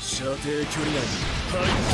射程距離内に入る。